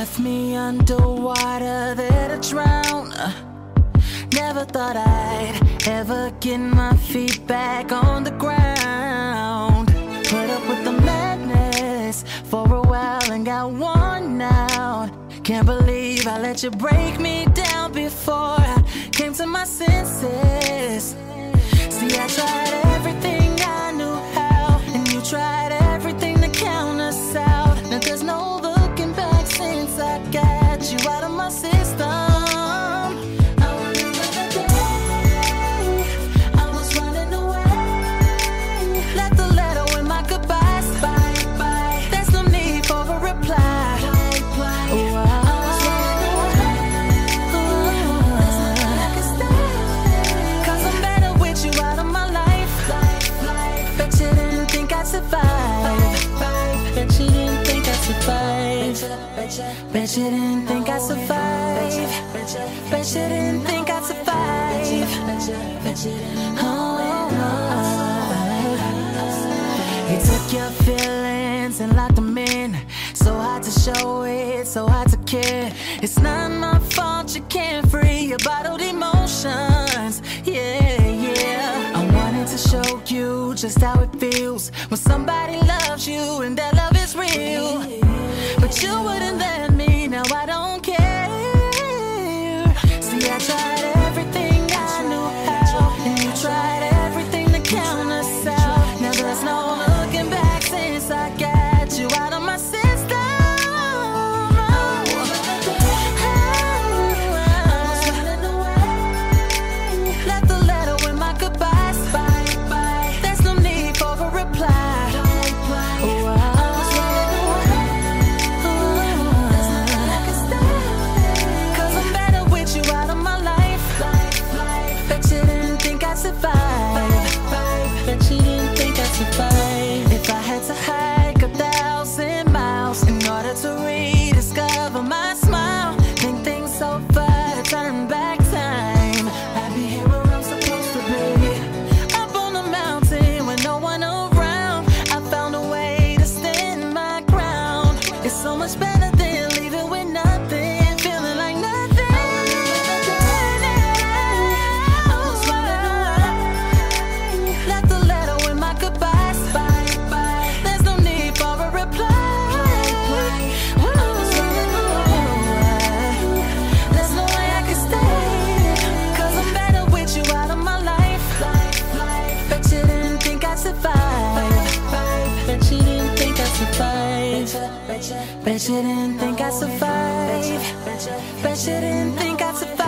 Left me underwater there to drown. Never thought I'd ever get my feet back on the ground. Put up with the madness for a while and got worn out. Can't believe I let you break me down before I came to my senses. See I tried Bet you didn't think I'd survive. Bet you didn't think I'd survive. Oh, He took your feelings and locked them in. So hard to show it, so hard to care. It's not my fault you can't free your bottled emotions. Yeah, yeah. I wanted to show you just how it feels when somebody loves you and that love is real. But you wouldn't let over, survive. Bet you didn't think I'd survive. Bet you didn't think I'd survive.